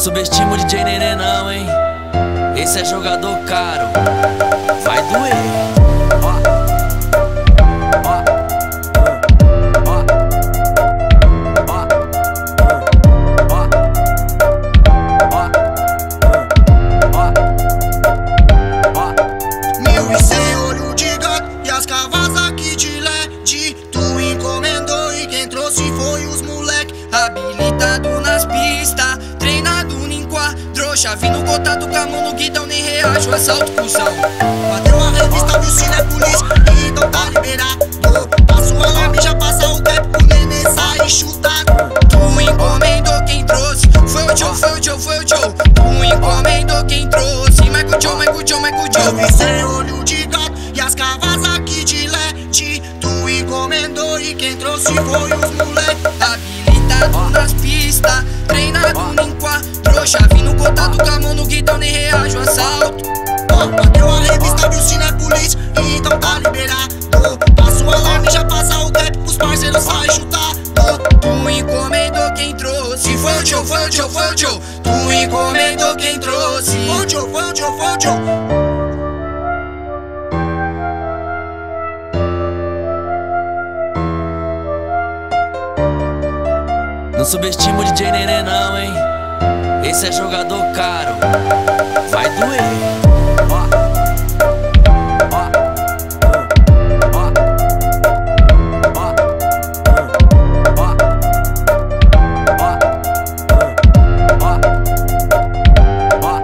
subestima o DJ Nenê não, hein? Esse é jogador caro. Vai doer. Chave no contato mão no guidão, nem reajo, assalto cuzão. Bateu a revista, se não é polícia, então tá liberado. Passa o alarme, já passa o tempo, o neném sai chutado. Tu encomendou quem trouxe, foi o Joe, foi o Joe, foi o Joe. Tu encomendou quem trouxe, Michael Joe, Michael Joe, Michael Joe. Vi sem olho de gato e as cavas aqui de LED Tu encomendou e quem trouxe foi os moleque. Habilitado nas pistas, treinado no contato com a mão no guidão, nem reajo, assalto. Ó, Bateu a revista, viu se é polícia, então tá liberado. Passa o alarme, já passa o gap, os parceiros saem chutar Tu encomendou quem trouxe Foi o Joe, foi o Joe, foi o Tu encomendou quem trouxe Foi o Joe, foi o foi o Não subestima o DJ Nenê não, hein? Esse é jogador caro. Vai doer. Ó. Ó. Ó.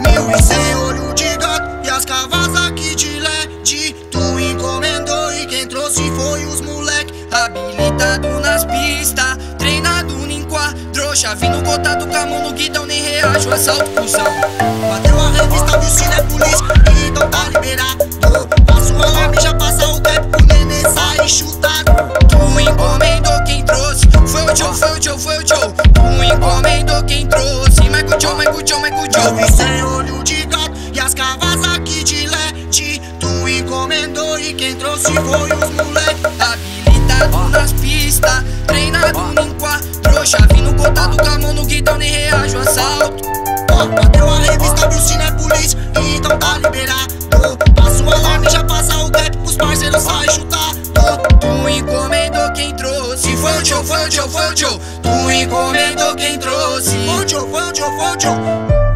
Mil e cem olho de gato e as cavas aqui de LED Tu encomendou e quem trouxe foi os moleque Habilitado Chave no contato com a mão no guidão, nem reajo, assalto cuzão Bateu a revista, se não é polícia, então tá liberado. Passa o alarme, já passa o tempo, o neném sai chutado. Tu encomendou quem trouxe, foi o Joe, foi o Joe, foi o Joe. Tu encomendou quem trouxe, Michael Joe, Michael Joe, Michael Joe. Vi sem olho de gato e as cavas aqui de LED Tu encomendou e quem trouxe foi os moleque. Habilitado nas pistas, treinado em Bateu a revista, não é polícia, então tá liberado Passa o alarme, já passa o gap, os parceiros saem chutar Tu encomendou quem trouxe Foi o Joe, foi o Joe, foi o Joe Tu encomendou quem trouxe Foi o Joe, foi o Joe, foi o Joe